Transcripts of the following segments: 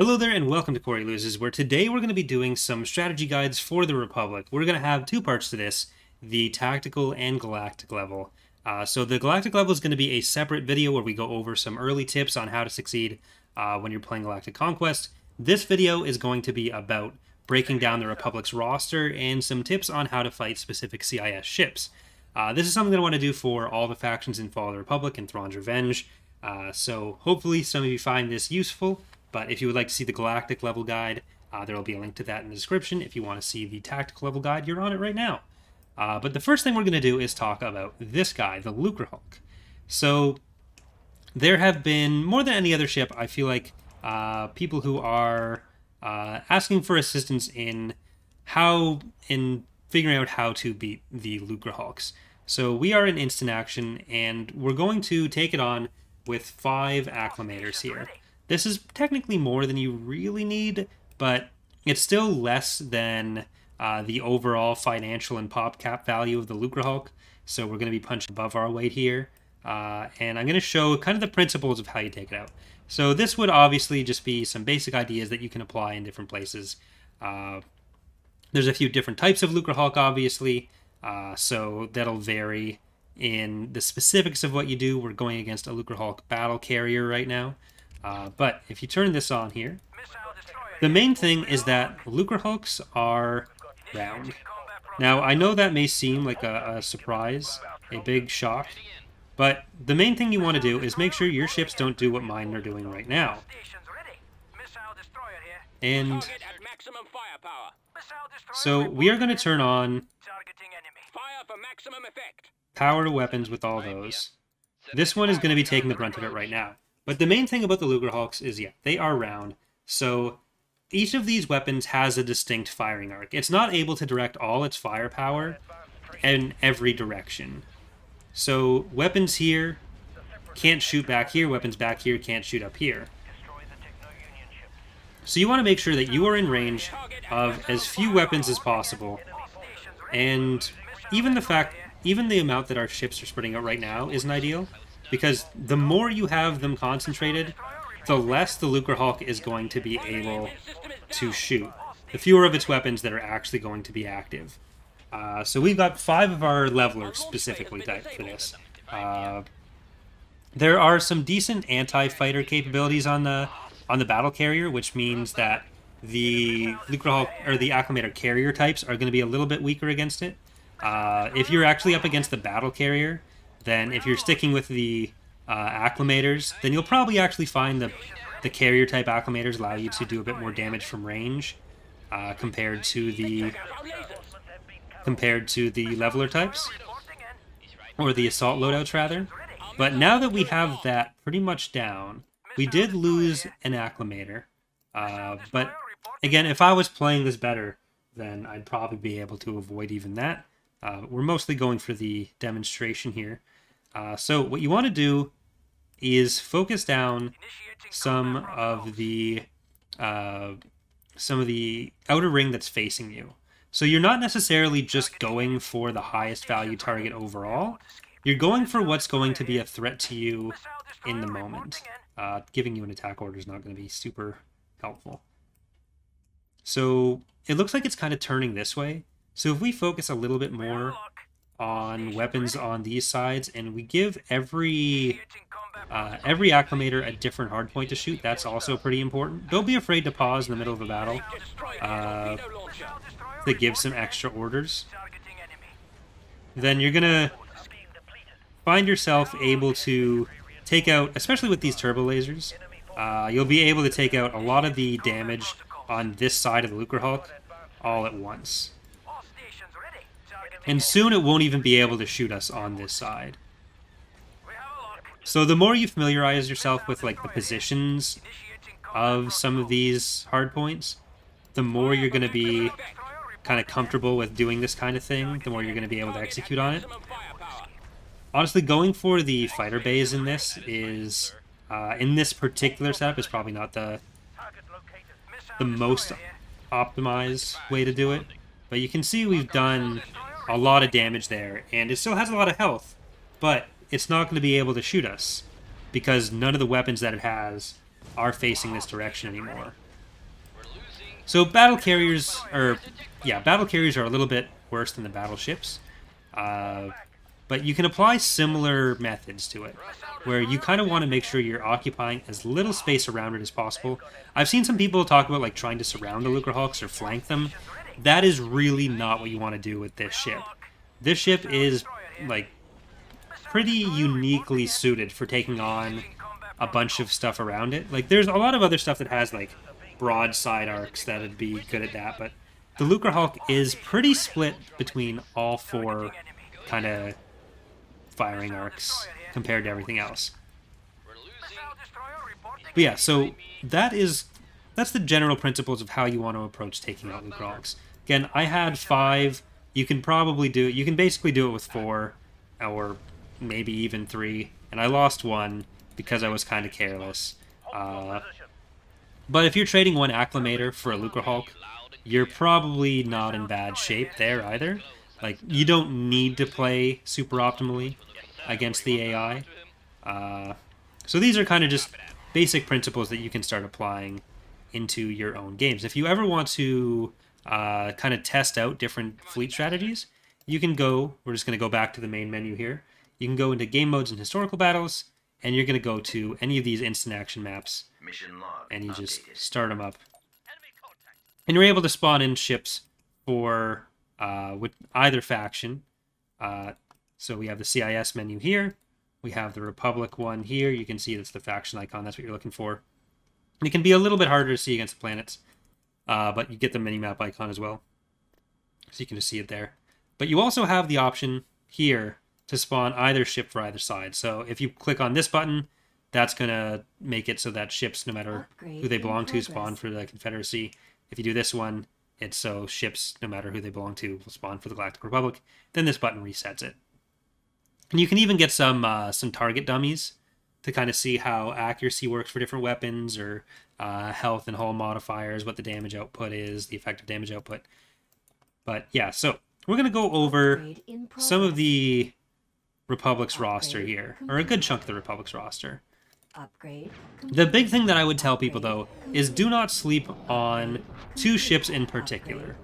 Hello there and welcome to Corey Loses, where today we're going to be doing some strategy guides for the Republic. We're going to have two parts to this, the tactical and galactic level. Uh, so the galactic level is going to be a separate video where we go over some early tips on how to succeed uh, when you're playing Galactic Conquest. This video is going to be about breaking down the Republic's roster and some tips on how to fight specific CIS ships. Uh, this is something that I want to do for all the factions in Fall of the Republic and Thrawn's Revenge. Uh, so hopefully some of you find this useful. But if you would like to see the galactic level guide, uh, there will be a link to that in the description. If you want to see the tactical level guide, you're on it right now. Uh, but the first thing we're going to do is talk about this guy, the Lucrehulk. So there have been, more than any other ship, I feel like uh, people who are uh, asking for assistance in how, in figuring out how to beat the Lucrehulks. So we are in instant action, and we're going to take it on with five acclamators here. This is technically more than you really need, but it's still less than uh, the overall financial and pop cap value of the Lucrehulk. So we're going to be punched above our weight here. Uh, and I'm going to show kind of the principles of how you take it out. So this would obviously just be some basic ideas that you can apply in different places. Uh, there's a few different types of Lucrehulk, obviously, uh, so that'll vary in the specifics of what you do. We're going against a Lucrehulk battle carrier right now. Uh, but if you turn this on here, the main thing is that Lucrehulks are round. Now, I know that may seem like a, a surprise, a big shock, but the main thing you want to do is make sure your ships don't do what mine are doing right now. And so we are going to turn on power to weapons with all those. This one is going to be taking the brunt of it right now. But the main thing about the Lucrehulks is, yeah, they are round. So each of these weapons has a distinct firing arc. It's not able to direct all its firepower in every direction. So weapons here can't shoot back here, weapons back here can't shoot up here. So you want to make sure that you are in range of as few weapons as possible. And even the fact, even the amount that our ships are spreading out right now isn't ideal. Because the more you have them concentrated, the less the Lucrehulk is going to be able to shoot. The fewer of its weapons that are actually going to be active. Uh, so we've got five of our levelers specifically typed for this. Uh, there are some decent anti-fighter capabilities on the on the battle carrier, which means that the Lucrehulk or the Acclamator carrier types are going to be a little bit weaker against it. Uh, if you're actually up against the battle carrier, then if you're sticking with the uh, acclamators, then you'll probably actually find the the carrier type acclamators allow you to do a bit more damage from range uh, compared to the compared to the leveler types or the assault loadouts rather. But now that we have that pretty much down, we did lose an acclamator. Uh, but again, if I was playing this better, then I'd probably be able to avoid even that. Uh, we're mostly going for the demonstration here. Uh, so what you want to do is focus down some of the uh, some of the outer ring that's facing you. So you're not necessarily just going for the highest value target overall. You're going for what's going to be a threat to you in the moment. Uh, giving you an attack order is not going to be super helpful. So it looks like it's kind of turning this way. So if we focus a little bit more on weapons on these sides, and we give every uh, every acclamator a different hardpoint to shoot. That's also pretty important. Don't be afraid to pause in the middle of a battle uh, to give some extra orders. Then you're gonna find yourself able to take out, especially with these turbo lasers, uh, you'll be able to take out a lot of the damage on this side of the Lucrehulk all at once. And soon it won't even be able to shoot us on this side. So the more you familiarize yourself with like the positions of some of these hardpoints, the more you're going to be kind of comfortable with doing this kind of thing, the more you're going to be able to execute on it. Honestly, going for the fighter bays in this is, uh, in this particular setup, is probably not the the most optimized way to do it. But you can see we've done a lot of damage there, and it still has a lot of health, but it's not going to be able to shoot us because none of the weapons that it has are facing this direction anymore. So battle carriers are, yeah, battle carriers are a little bit worse than the battleships. Uh, but you can apply similar methods to it, where you kind of want to make sure you're occupying as little space around it as possible. I've seen some people talk about like trying to surround the Lucrehulks or flank them. That is really not what you want to do with this ship. This ship is like pretty uniquely suited for taking on a bunch of stuff around it. Like there's a lot of other stuff that has like broadside arcs that'd be good at that, but the Lucrehulk is pretty split between all four kind of firing arcs compared to everything else. But yeah, so that is that's the general principles of how you want to approach taking out Lucrehulks. Again, I had five. You can probably do it. You can basically do it with four, or maybe even three. And I lost one because I was kind of careless. Uh, but if you're trading one Acclamator for a Lucrehulk, you're probably not in bad shape there either. Like, you don't need to play super optimally against the AI. Uh, so these are kind of just basic principles that you can start applying into your own games. If you ever want to uh, kind of test out different fleet strategies, you can go, we're just going to go back to the main menu here. You can go into game modes and historical battles, and you're going to go to any of these instant action maps, and you just start them up. And you're able to spawn in ships for uh, with either faction. Uh, so we have the CIS menu here. We have the Republic one here. You can see that's the faction icon. That's what you're looking for. And it can be a little bit harder to see against the planets, uh, but you get the mini-map icon as well. So you can just see it there. But you also have the option here to spawn either ship for either side. So if you click on this button, that's going to make it so that ships, no matter Upgrade who they belong to, spawn for the Confederacy. If you do this one, it's so ships, no matter who they belong to, will spawn for the Galactic Republic. Then this button resets it. And you can even get some uh, some target dummies to kind of see how accuracy works for different weapons or uh, health and hull modifiers, what the damage output is, the effective damage output. But yeah, so we're going to go over some of the Republic's Upgrade roster here, or a good chunk of the Republic's roster. Upgrade. The big thing that I would tell people though is do not sleep on two ships in particular,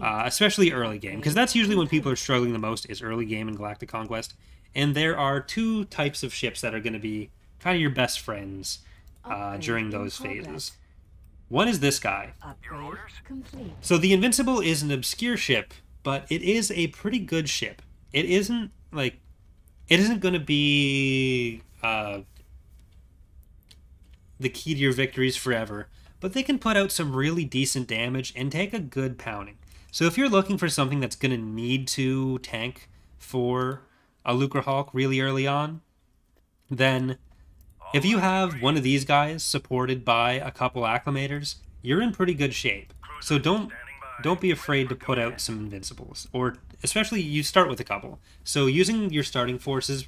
uh, especially early game, because that's usually when people are struggling the most is early game in Galactic Conquest. And there are two types of ships that are going to be kind of your best friends uh, during those phases. One is this guy. So the Invincible is an obscure ship, but it is a pretty good ship. It isn't like it isn't going to be uh, the key to your victories forever, but they can put out some really decent damage and take a good pounding. So if you're looking for something that's going to need to tank for a Lucrehulk really early on, then if you have one of these guys supported by a couple acclamators, you're in pretty good shape. So don't don't be afraid to put out some invincibles, or especially you start with a couple. So using your starting forces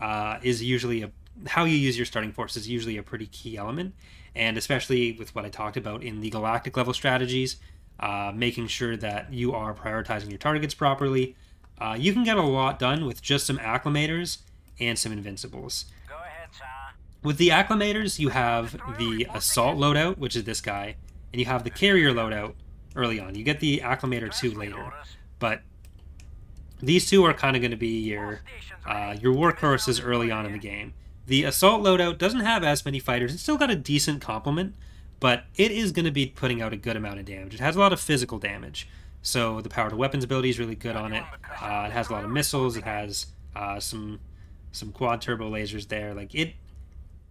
uh, is usually a how you use your starting force is usually a pretty key element, and especially with what I talked about in the galactic level strategies, uh, making sure that you are prioritizing your targets properly, uh, you can get a lot done with just some acclamators and some invincibles. With the acclamators, you have the assault loadout, which is this guy, and you have the carrier loadout early on. You get the acclamator 2 later, but these two are kind of going to be your uh, your workhorses early on in the game. The assault loadout doesn't have as many fighters. It's still got a decent complement, but it is going to be putting out a good amount of damage. It has a lot of physical damage. So the power to weapons ability is really good on it. Uh, it has a lot of missiles. It has uh, some some quad turbo lasers there. Like it,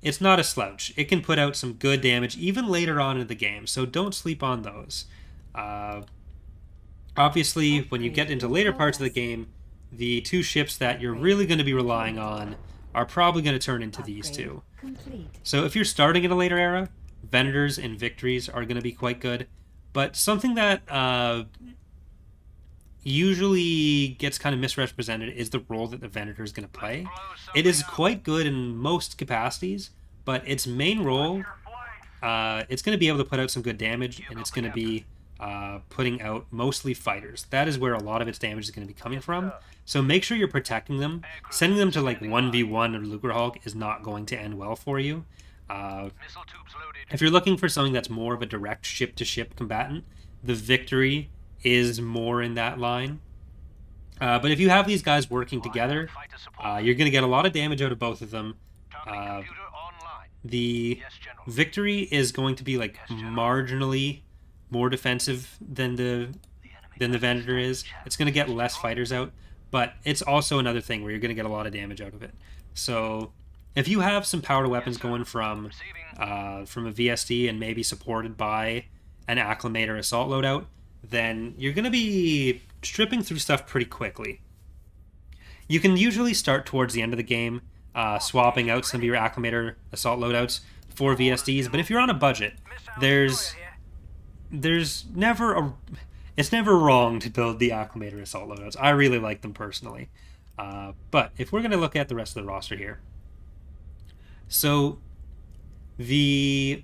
it's not a slouch. It can put out some good damage even later on in the game. So don't sleep on those. Uh, obviously, when you get into later parts of the game, the two ships that you're really going to be relying on are probably going to turn into these two. So if you're starting in a later era, Venators and Victories are going to be quite good. But something that uh, usually gets kind of misrepresented is the role that the Venator is going to play. It is quite good in most capacities, but its main role, uh, it's going to be able to put out some good damage, and it's going to be uh, putting out mostly fighters. That is where a lot of its damage is going to be coming from. So make sure you're protecting them. Sending them to like 1v1 or Lucrehulk is not going to end well for you. Uh, if you're looking for something that's more of a direct ship to ship combatant, the Victory is more in that line. Uh, but if you have these guys working together, uh, you're going to get a lot of damage out of both of them. Uh, the Victory is going to be like marginally more defensive than the than the Venator is. It's going to get less fighters out, but it's also another thing where you're going to get a lot of damage out of it. So if you have some powered weapons going from uh, from a VSD and maybe supported by an acclamator assault loadout, then you're going to be stripping through stuff pretty quickly. You can usually start towards the end of the game, uh, swapping out some of your acclamator assault loadouts for VSDs. But if you're on a budget, there's there's never a it's never wrong to build the acclamator assault loadouts. I really like them personally. Uh, but if we're going to look at the rest of the roster here, so the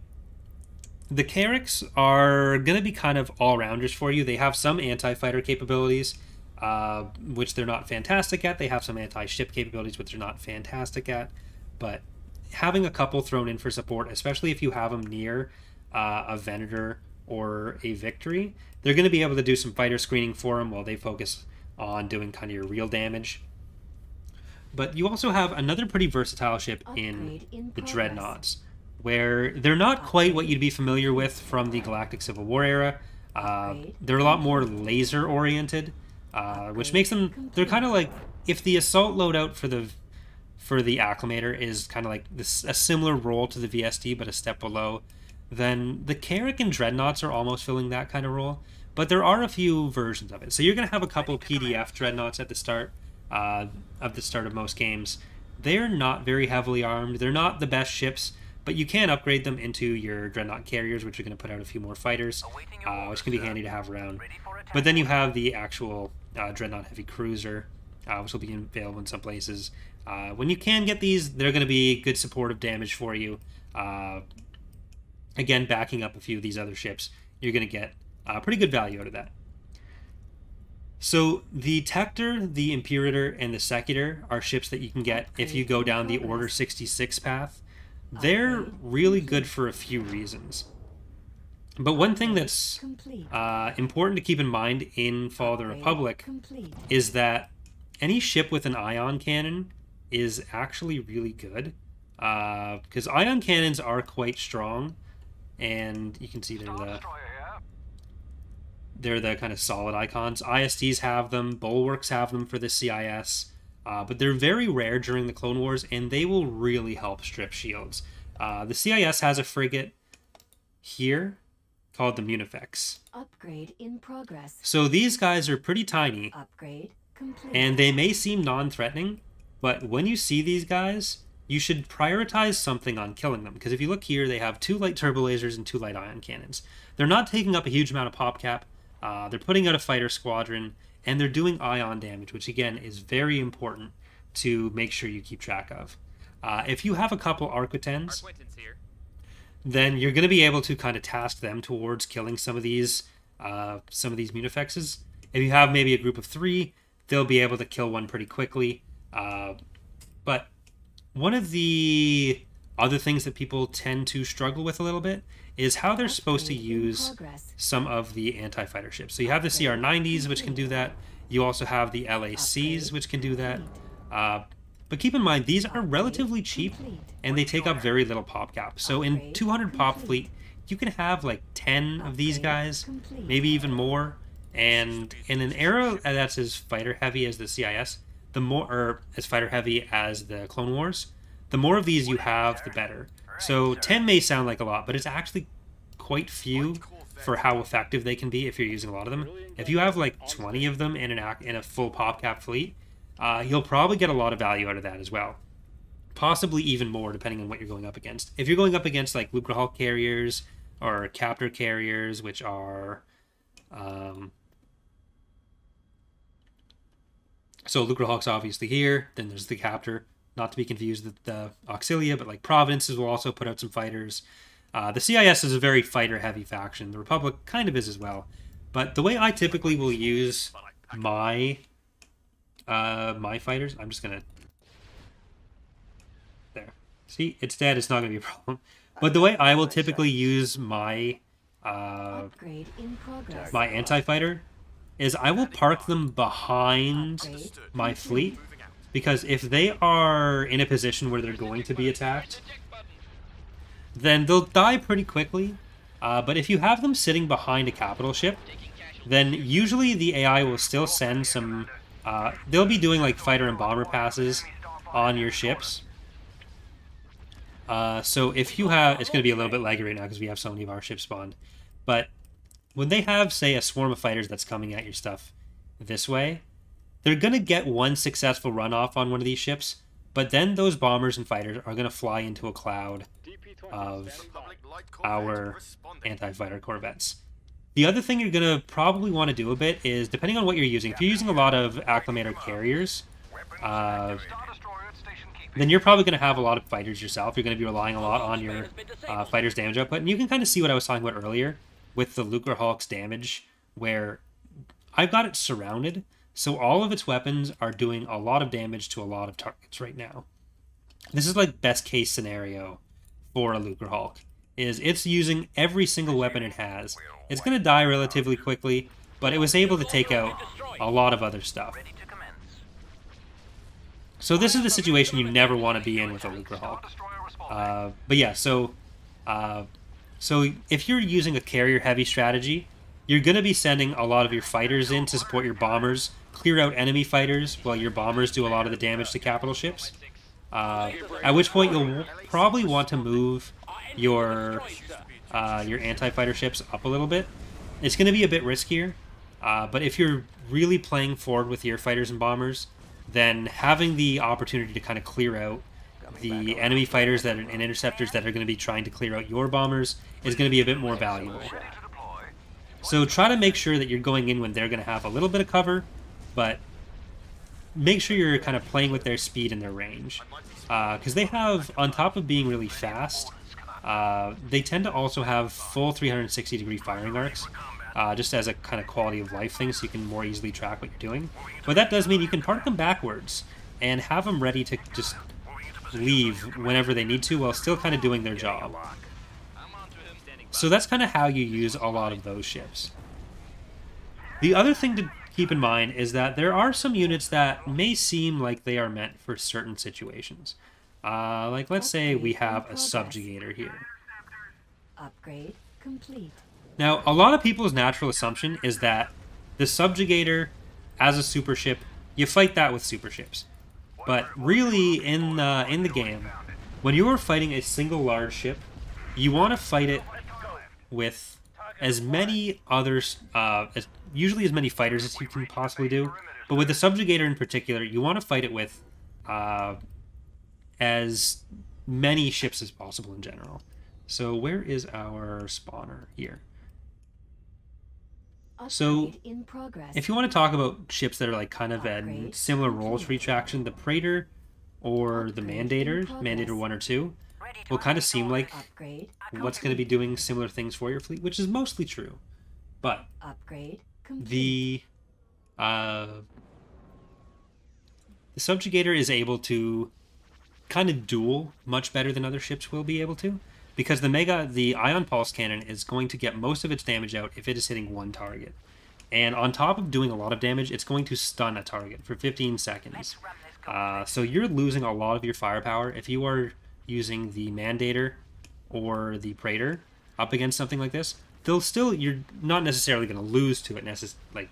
the Carracks are going to be kind of all rounders for you. They have some anti fighter capabilities, uh, which they're not fantastic at. They have some anti ship capabilities, which they're not fantastic at. But having a couple thrown in for support, especially if you have them near uh, a Venator or a Victory, they're going to be able to do some fighter screening for them while they focus on doing kind of your real damage. But you also have another pretty versatile ship in, in the Dreadnoughts where they're not quite what you'd be familiar with from the Galactic Civil War era. Uh, they're a lot more laser oriented, uh, which makes them they're kind of like if the assault loadout for the for the acclamator is kind of like this a similar role to the VSD but a step below, then the Carrack and Dreadnoughts are almost filling that kind of role. But there are a few versions of it. So you're gonna have a couple PDF Dreadnoughts at the start uh, of the start of most games. They're not very heavily armed. They're not the best ships but you can upgrade them into your dreadnought carriers, which are going to put out a few more fighters, uh, which can be handy to have around. But then you have the actual uh, dreadnought heavy cruiser, uh, which will be available in some places. Uh, when you can get these, they're going to be good supportive damage for you. Uh, again, backing up a few of these other ships, you're going to get uh, pretty good value out of that. So the Tector, the Imperator, and the Secutor are ships that you can get if you go down the Order 66 path. They're really good for a few reasons. But one thing that's uh, important to keep in mind in Fall of the Republic is that any ship with an ion cannon is actually really good. Because uh, ion cannons are quite strong, and you can see they're the they're the kind of solid icons. ISDs have them, Bulwarks have them for the CIS. Uh, but they're very rare during the Clone Wars, and they will really help strip shields. Uh, the CIS has a frigate here called the Munifex. Upgrade in progress. So these guys are pretty tiny. Upgrade complete. And they may seem non-threatening, but when you see these guys, you should prioritize something on killing them. Because if you look here, they have two light turbo lasers and two light ion cannons. They're not taking up a huge amount of pop cap. Uh, they're putting out a fighter squadron and they're doing ion damage, which again is very important to make sure you keep track of. Uh, if you have a couple Arquitens, then you're going to be able to kind of task them towards killing some of these uh, some of these Munifexes. If you have maybe a group of three, they'll be able to kill one pretty quickly. Uh, but one of the other things that people tend to struggle with a little bit is how they're supposed to use some of the anti-fighter ships. So you have the CR90s, which can do that. You also have the LACs, which can do that. Uh, but keep in mind, these are relatively cheap, and they take up very little pop cap. So in 200 pop fleet, you can have like 10 of these guys, maybe even more. And in an era that's as fighter heavy as the CIS, the more, or as fighter heavy as the Clone Wars, the more of these you have, the better. So 10 may sound like a lot, but it's actually quite few for how effective they can be if you're using a lot of them. If you have like 20 of them in an in a full pop cap fleet, uh, you'll probably get a lot of value out of that as well. Possibly even more depending on what you're going up against. If you're going up against like Lucrehulk carriers or Captor carriers, which are um, so Lucrehulk's obviously here. Then there's the Captor not to be confused with the Auxilia, but like Providences will also put out some fighters. Uh, the CIS is a very fighter heavy faction. The Republic kind of is as well. But the way I typically will use my uh, my fighters, I'm just gonna there. See, it's dead. It's not going to be a problem. But the way I will typically use my uh, Upgrade in progress. my anti-fighter is I will park them behind my fleet because if they are in a position where they're going to be attacked, then they'll die pretty quickly. Uh, but if you have them sitting behind a capital ship, then usually the AI will still send some. Uh, they'll be doing like fighter and bomber passes on your ships. Uh, so if you have, it's going to be a little bit laggy right now because we have so many of our ships spawned. But when they have, say, a swarm of fighters that's coming at your stuff this way, they're going to get one successful runoff on one of these ships. But then those bombers and fighters are going to fly into a cloud of our anti-fighter corvettes. The other thing you're going to probably want to do a bit is, depending on what you're using, if you're using a lot of acclamator carriers, uh, then you're probably going to have a lot of fighters yourself. You're going to be relying a lot on your uh, fighters' damage output. And you can kind of see what I was talking about earlier with the Lucrehulk's damage, where I've got it surrounded, so all of its weapons are doing a lot of damage to a lot of targets right now. This is like best case scenario for a Lucrehulk. Is it's using every single weapon it has. It's going to die relatively quickly, but it was able to take out a lot of other stuff. So this is the situation you never want to be in with a Lucrehulk. Uh, but yeah, so uh, so if you're using a carrier heavy strategy, you're going to be sending a lot of your fighters in to support your bombers, clear out enemy fighters while your bombers do a lot of the damage to capital ships. Uh, at which point you'll probably want to move your uh, your anti-fighter ships up a little bit. It's going to be a bit riskier, uh, but if you're really playing forward with your fighters and bombers, then having the opportunity to kind of clear out the enemy fighters that are, and interceptors that are going to be trying to clear out your bombers is going to be a bit more valuable. So try to make sure that you're going in when they're going to have a little bit of cover, but make sure you're kind of playing with their speed and their range. Because they have, on top of being really fast, uh, they tend to also have full 360 degree firing arcs, uh, just as a kind of quality of life thing, so you can more easily track what you're doing. But that does mean you can park them backwards and have them ready to just leave whenever they need to while still kind of doing their job. So that's kind of how you use a lot of those ships. The other thing to keep in mind is that there are some units that may seem like they are meant for certain situations. Uh, like, let's say we have a subjugator here. Upgrade complete. Now, a lot of people's natural assumption is that the subjugator, as a super ship, you fight that with super ships. But really, in uh, in the game, when you are fighting a single large ship, you want to fight it with as many others, uh, as, usually as many fighters as you can possibly do. But with the subjugator in particular, you want to fight it with uh, as many ships as possible in general. So where is our spawner here? So, in progress. If you want to talk about ships that are like kind of in similar roles for each action, the Praetor or the Mandator. Mandator 1 or 2, will kind of seem like Upgrade. what's going to be doing similar things for your fleet, which is mostly true. But Upgrade complete. the uh, the subjugator is able to kind of duel much better than other ships will be able to because the mega the ion pulse cannon is going to get most of its damage out if it is hitting one target and on top of doing a lot of damage it's going to stun a target for 15 seconds uh, so you're losing a lot of your firepower if you are using the mandator or the praetor up against something like this they'll still you're not necessarily going to lose to it necess- like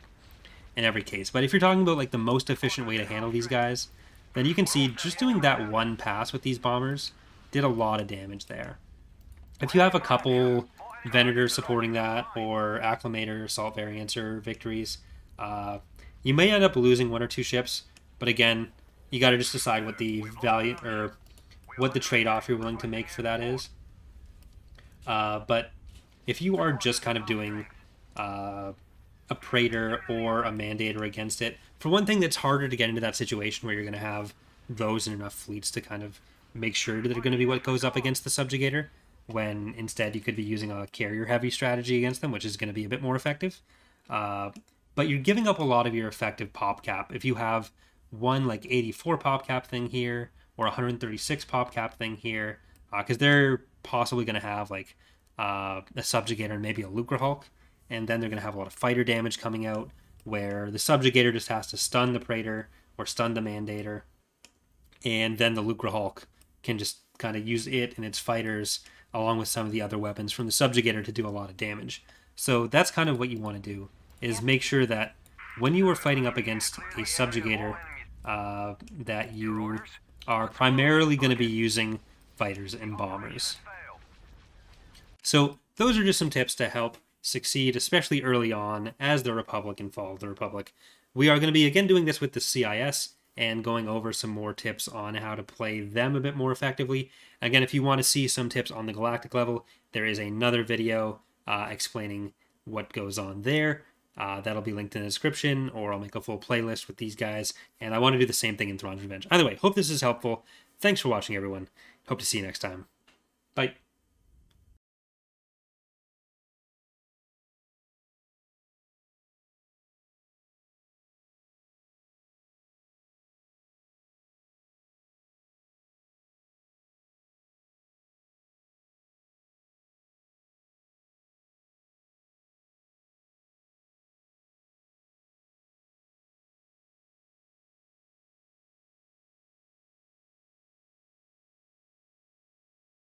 in every case but if you're talking about like the most efficient way to handle these guys then you can see just doing that one pass with these bombers did a lot of damage there if you have a couple Venators supporting that, or Acclamator, Assault Variants, or Victories, uh, you may end up losing one or two ships. But again, you got to just decide what the value or what the trade-off you're willing to make for that is. Uh, but if you are just kind of doing uh, a Praetor or a Mandator against it, for one thing, that's harder to get into that situation where you're going to have those in enough fleets to kind of make sure that they're going to be what goes up against the Subjugator when instead you could be using a carrier heavy strategy against them, which is going to be a bit more effective. Uh, but you're giving up a lot of your effective pop cap if you have one like 84 pop cap thing here or 136 pop cap thing here, because they're possibly going to have like uh, a subjugator and maybe a Lucrehulk, and then they're going to have a lot of fighter damage coming out, where the subjugator just has to stun the Praetor or stun the Mandator, and then the Lucrehulk can just kind of use it and its fighters along with some of the other weapons from the subjugator to do a lot of damage. So that's kind of what you want to do is make sure that when you are fighting up against a subjugator, uh, that you are primarily going to be using fighters and bombers. So those are just some tips to help succeed, especially early on as the Republic and Fall of the Republic. We are going to be again doing this with the CIS and going over some more tips on how to play them a bit more effectively. Again, if you want to see some tips on the galactic level, there is another video uh, explaining what goes on there. Uh, that'll be linked in the description, or I'll make a full playlist with these guys. And I want to do the same thing in Thrawn's Revenge. Either way, hope this is helpful. Thanks for watching, everyone. Hope to see you next time. Bye.